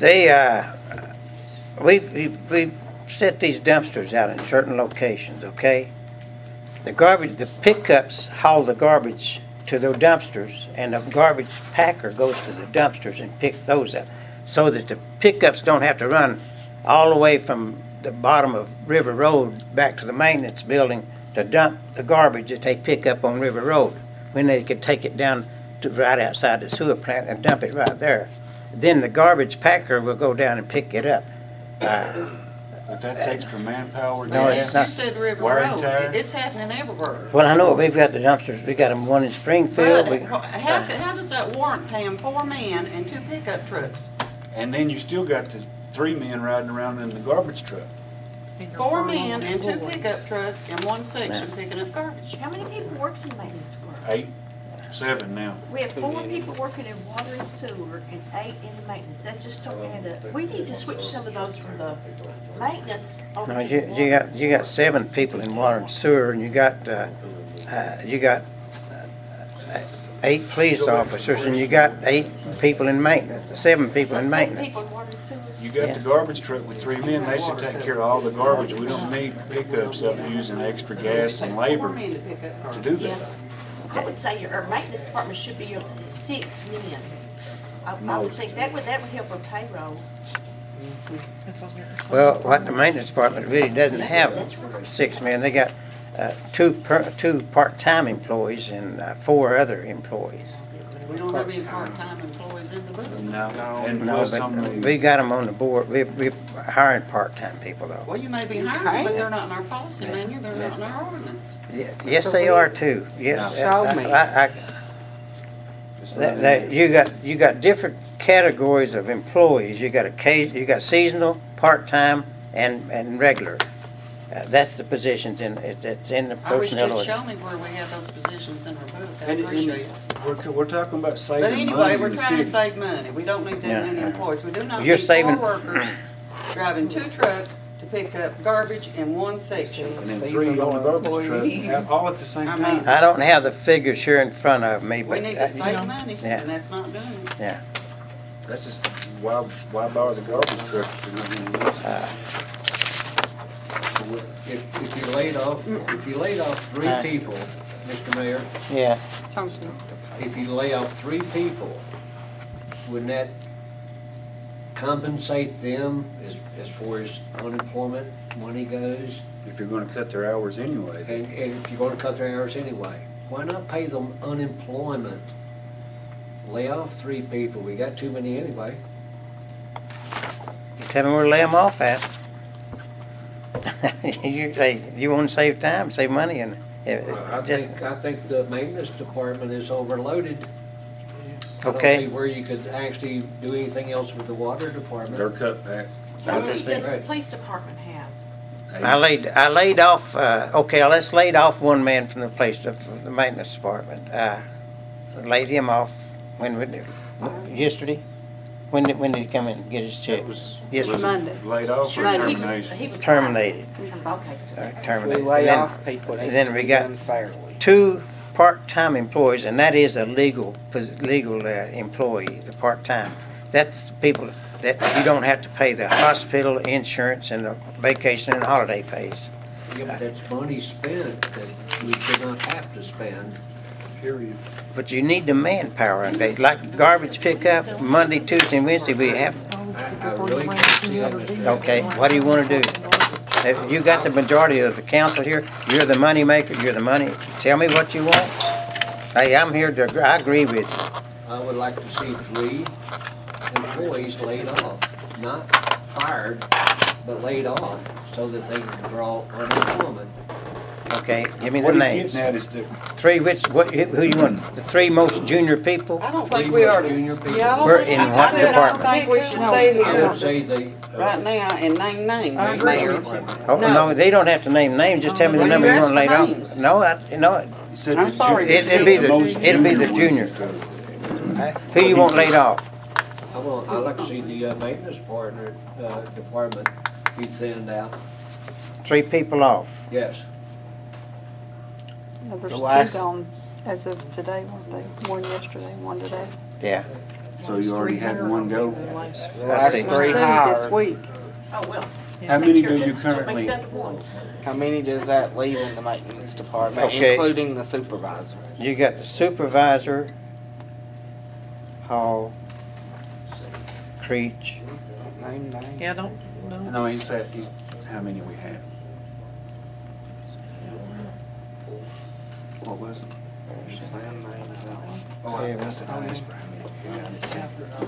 A: They, uh, we, we, we set these dumpsters out in certain locations, okay? The garbage, the pickups haul the garbage to the dumpsters, and the garbage packer goes to the dumpsters and picks those up. So that the pickups don't have to run all the way from the bottom of River Road back to the maintenance building to dump the garbage that they pick up on River Road, when they could take it down to right outside the sewer plant and dump it right there. Then the garbage packer will go down and pick it up. Uh,
B: But that's extra manpower,
A: No, it's
C: You
B: gas.
A: not.
C: said River
B: Wear and
C: Road,
B: tear.
C: it's happening everywhere.
A: Well, I know, we've got the dumpsters, we got them one in Springfield, we,
C: But how, how does that warrant paying four men and two pickup trucks?
B: And then you still got the three men riding around in the garbage truck.
C: Four men and two pickup trucks in one section picking up garbage.
E: How many people works in maintenance department?
B: Eight, seven now.
E: We have four people working in water and sewer and eight in the maintenance. That's just don't add up. We need to switch some of those from the maintenance over
A: no,
E: to
A: you,
E: the
A: you
E: water.
A: got, you got seven people in water and sewer, and you got, uh, uh, you got uh, eight police officers, and you got eight people in maintenance, seven people
E: So
A: in
E: seven
A: maintenance.
E: people in water and sewer.
B: You got the garbage truck with three men, they should take care of all the garbage. We don't need pickups up using extra gas and labor
C: to pick up
B: to
C: garbage.
B: do that.
E: I would say your, our maintenance department should be uh, six men. I, I would think that would, that would help our payroll.
A: Well, what the maintenance department really doesn't have six men, they got, uh, two per, two part-time employees and uh, four other employees.
C: We don't have any part-time employees in the booth.
B: No, and
A: No, but we got them on the board, we, we hiring part-time people though.
C: Well, you may be hiring, but they're not in our policy manual, they're not in our ordinance.
A: Ye- Yes, they are too, yes.
D: Show
A: I-
D: me.
A: I- I- That, that, you got, you got different categories of employees. You got occasion, you got seasonal, part-time, and, and regular. Uh, That's the positions in, it- it's in the
C: I wish
A: personnel
C: you'd
A: order.
C: show me where we have those positions in our book, I
B: and,
C: appreciate it.
B: we're, we're talking about
C: But
B: saving money
C: anyway,
B: in
C: we're
B: the
C: trying to
B: city.
C: save money, we don't need that
A: Yeah.
C: many employees, we do not
A: You're
C: need four
A: saving-
C: workers (clears throat) driving two trucks to pick up garbage in one section.
B: And then three on the garbage truck, all at the same
C: I
B: time.
A: I don't have the figures here in front of me, but.
C: we need
A: uh,
C: to save money,
A: Yeah.
C: and that's not doing it.
A: Yeah,
B: That's just, why, why borrow the garbage truck if you're not gonna use it?
G: If, if you laid off, if you laid off three
A: Uh.
G: people, Mr. Mayor,
A: yeah.
G: if you lay off three people, wouldn't that compensate them as, as far as unemployment money goes?
B: If you're gonna cut their hours anyway.
G: And, and if you're gonna cut their hours anyway, why not pay them unemployment? Lay off three people, we got too many anyway.
A: Tell me where to lay them off at. (laughs) You, hey, you wanna save time, save money and, uh,
G: I
A: just,
G: think, I think the maintenance department is overloaded. I don't
A: Okay.
G: see where you could actually do anything else with the water
B: Their
G: department.
B: cutback.
E: How many
A: just
E: does the
G: right.
E: police department have?
A: I laid, I laid off, uh, okay, let's laid off one man from the place, from the maintenance department. Uh, laid him off, when, when, yesterday? When did, when did he come in and get his check?
B: It was,
A: Yes,
B: was
F: Monday.
B: it laid off or
F: Monday.
E: He was,
B: termination?
E: he was.
A: Terminated.
E: Okay.
A: Uh,
D: If
A: terminated.
D: we lay
A: And then-
D: off people, it
A: and
D: needs
A: then
D: to
A: we
D: be
A: got
D: done fairly.
A: two part-time employees, and that is a legal, pos- legal uh, employee, the part-time. That's the people that you don't have to pay the hospital insurance and the vacation and holiday pays.
G: Yeah, but that's money spent that we should not have to spend.
B: Period.
A: But you need the manpower, and they, like garbage pickup, Monday, Tuesday, and Wednesday, we have,
G: I, I really can't see that, Mr.
A: okay, what do you wanna do? If you got the majority of the council here, you're the money maker. you're the money, tell me what you want. Hey, I'm here to, I agree with you.
G: I would like to see three employees laid off, not fired, but laid off, so that they can draw unemployment.
A: Okay, give me the
B: What he's
A: names.
B: getting at is that
A: Three, which, what, who who you want, the three most junior people?
C: I don't think
G: Three
C: we ought
G: most
C: to,
G: junior people.
C: yeah, I
A: We're
C: don't think,
A: in
C: I
A: what
C: said, I don't think we should say
G: I
C: here
G: would say the. uh,
C: right now and name names,
F: agree
C: Mayor.
F: with you.
A: Oh,
C: No.
A: no, they don't have to name names, just tell me the
C: Well,
A: number
C: you
A: you
C: asked
A: want laid
C: for
A: off.
C: names.
A: No, I, no,
B: he said
C: I'm
B: the
C: sorry,
B: ju-
A: it- it'd be the-
B: most
A: it'd be the junior.
B: is covered.
A: who you want laid off?
G: I want, I'd like to see the uh, maintenance partner, uh, department be thinned out,
A: Three people off.
G: yes.
F: Well, There's
D: The
F: two
D: last-
F: gone as of today, weren't they? One yesterday, one today.
A: Yeah,
B: So you already had one go.
D: Last
A: see.
D: three
F: Two this
D: hired,
F: week.
E: Oh, well.
B: How many
E: Makes
B: do you currently,
E: makes that one.
D: how many does that leave in the maintenance department,
A: Okay.
D: including the supervisor?
A: you got the supervisor, Hall, Creech,
D: Name, name.
I: Yeah, don't, no.
B: no, he said, he's, how many we have? What was it?
D: Same names, that one.
B: Oh, I I said, I asked for how many we had.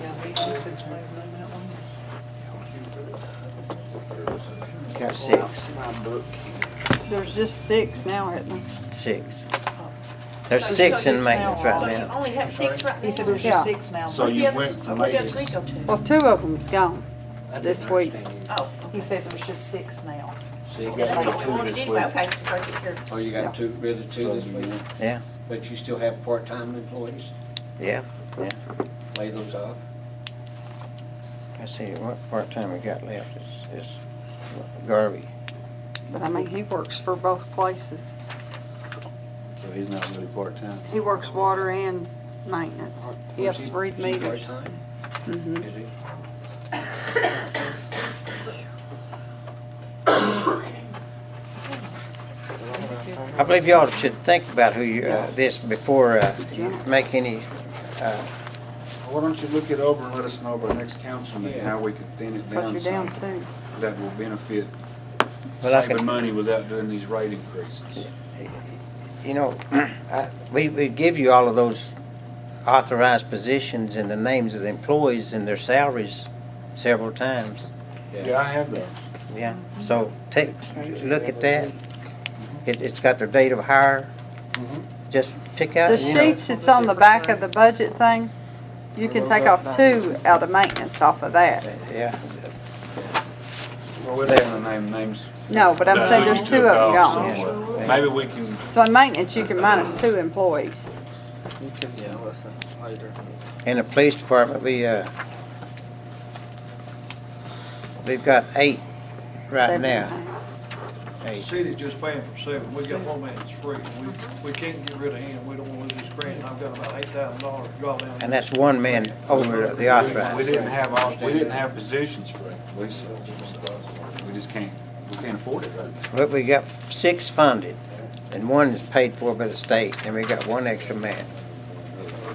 I: Yeah, he just said somebody's name that one.
A: got six,
F: There's just six now, isn't there?
A: six. Oh. There's
E: So-
A: six
E: so
A: in
E: it's
A: maintenance
E: So
A: right
E: you
A: now.
E: only have six right now?
I: He said there's
F: Yeah.
I: just six now.
B: So
E: Where's the
B: you
E: other-
B: went from
E: where'd the other three go to?
F: Well, two of them's gone. This week.
G: understand you.
E: Oh.
I: He said there's just six now.
G: See, you
B: got
G: got
B: two
G: two
B: this
G: this
E: Anyway,
G: week.
E: okay, right here.
G: Oh, you got two, really two this
B: you
G: week,
A: Yeah,
G: but you still have part-time employees,
A: yeah, yeah.
G: lay those off.
A: I see, what part-time we got left is, is Garvey.
F: But I mean, he works for both places.
B: So he's not really part-time.
F: He works water and maintenance. He
G: Was
F: helps read meters.
G: part-time?
F: Mhm.
G: Is he?
A: I believe y'all should think about who you, uh, this before, uh, you make any, uh,
B: Why don't you look it over and let us know by next council meeting how we could thin it
F: Cause
B: down
F: you're
B: some
F: down two.
B: that will benefit
A: Well, I
B: saving
A: can-
B: money without doing these rate increases.
A: you know, (clears throat) I, we, we give you all of those authorized positions and the names of the employees and their salaries several times.
B: Yeah, I have those.
A: Yeah, so take, look at that. It, it's got their date of hire. Just pick out,
F: The
A: you know.
F: sheets that's on the back of the budget thing, you can take off two out of maintenance off of that.
A: Yeah,
B: Well, we're not gonna name names.
F: No, but I'm saying there's two of them gone.
B: gone. Maybe we can,
F: So in maintenance, you can minus two employees.
D: You can tell us that later.
A: in the police department, we, uh, we've got eight right
F: Seven
A: now.
F: And a half.
J: The
A: Hey,
J: city's just paying for seven, we got one man that's free, we, uh-huh. we can't get rid of him, we don't wanna lose his grant, and I've got about eight thousand dollars to draw down.
A: And that's one man over the
B: We
A: authorized.
B: didn't have, all- we didn't have positions for police officers. We just can't, we can't afford it right now.
A: But we got six funded, and one is paid for by the state, and we got one extra man.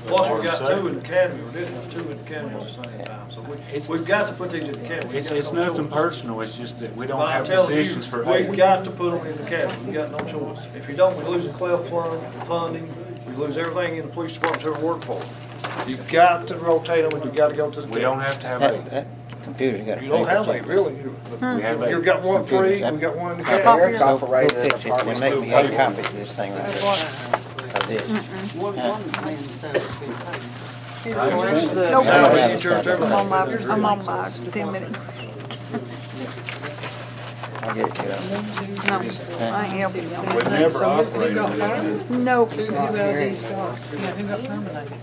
J: Plus, we got two in the academy, we did have two in the academy at the same time, so
B: It's-
J: we, we've got to put these in the academy.
B: It's, it's
J: no
B: nothing personal, it's just that we
J: But
B: don't
J: I'm
B: have
J: telling you,
B: positions for
J: We
B: eight.
J: got to put them in the academy, we've got no choice. If you don't, we lose the cleft fund, funding, we lose everything in the police department to ever work for. You've got to rotate them, and you gotta go to the.
B: We don't have to have
A: That,
B: eight.
A: that computer's got a
J: You don't have
A: paper
J: eight, really. You-
B: We have eight.
J: You've got one free, we got one in the
F: Copy
J: academy.
F: it.
A: Go, go fix it, and make me eight copies of this thing right there. Of this.
C: One, one man's salary's been paid.
I: So
F: Nope.
I: salary.
J: You charge
F: I'm on my. I'm on my ten minute.
A: I'll get it to you.
F: No, I ain't helping you.
B: We've
J: thing.
B: never
I: who- who
B: operated
I: got
F: Nope.
I: Who, who these got, yeah, who got terminated?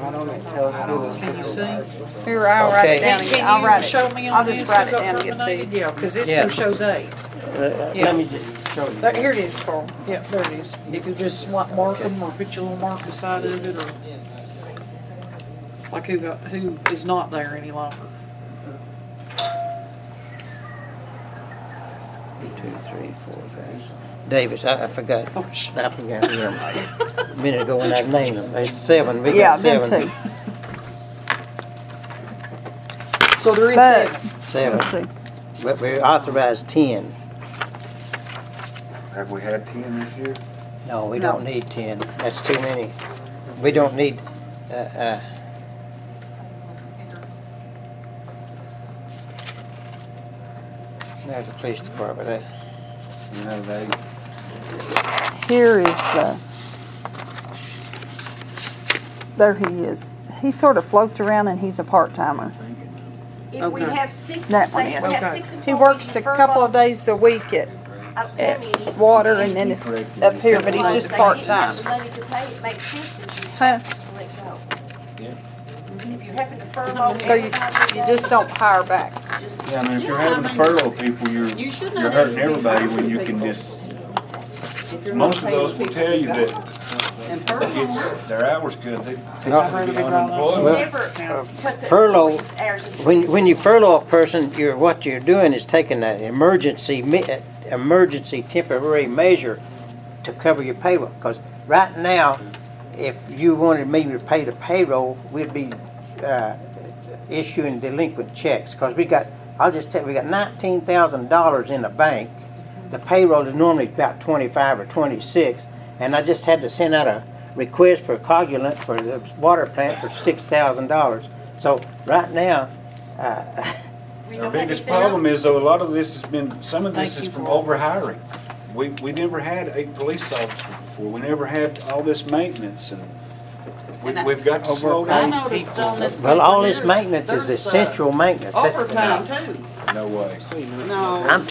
D: I don't know, tell us who this
I: Can you see?
F: Here, I'll write it
A: Okay.
F: down,
I: Can.
F: I'll
I: you
F: write
I: show
F: it.
I: me
F: I'll
I: on this
F: just
I: who
F: write it
I: got
F: down and get it to
I: terminated?
F: you.
I: Yeah, because this
A: Yeah.
I: still shows eight.
A: Uh, Let me just show you.
I: There, here it is, Carl. Yeah, there it is. If you just want mark them or put your little mark beside of it or like who got, who is not there any longer.
A: Two, three, four, five. Davis, I, I forgot,
I: Oh, sh-
A: I forgot him. A minute ago when I named them, there's seven, we
F: Yeah,
A: got
F: them
A: seven.
F: two.
I: So there is
F: But,
I: seven.
F: let's
A: Seven,
F: see.
A: but we authorized ten.
B: Have we had ten this year?
A: No, we
F: No.
A: don't need ten, that's too many. We don't need, uh, uh. There's the police department, uh,
B: You know, they,
F: Here is the, there he is. He sort of floats around and he's a part-timer.
E: If we
I: Okay.
E: have six,
F: That
E: say
F: one
E: we
F: is.
E: have
I: Okay.
E: six employees.
F: He works a couple of days a week at,
E: I don't know
F: at water and then up here, but he's just part-time.
E: have the money to pay, it makes sense if you
F: Huh?
E: have to let go. If you're having to furlough
F: So you, you just don't hire back.
E: just-
B: yeah, I mean, if you're having to furlough people, you're,
C: You should
B: you're hurting everybody when you can just,
C: If you're not
B: most of those will tell you that
C: go. And furlough,
B: it's, their hours good, they, they
A: No.
B: have to be
A: Well,
B: unemployed.
E: Never cut the
A: furlough-
E: hours into
A: When, when you furlough a person, you're, what you're doing is taking an emergency, me- uh, emergency temporary measure to cover your payroll. Because right now, if you wanted me to pay the payroll, we'd be, uh, issuing delinquent checks. Because we got, I'll just tell you, we got nineteen thousand dollars in the bank. The payroll is normally about twenty-five or twenty-six, and I just had to send out a request for a coagulant for the water plant for six thousand dollars. So right now, uh, (laughs)
B: Our biggest problem is though, a lot of this has been, some of this
I: Thank
B: is from
I: for-
B: overhiring. We, we never had eight police officers before, we never had all this maintenance and We, we've got to slow
C: I
B: down.
C: noticed on this.
A: well, all this maintenance is
C: there's, uh,
A: essential maintenance. That's-
C: Overtime too.
B: No way.
C: No.
A: I'm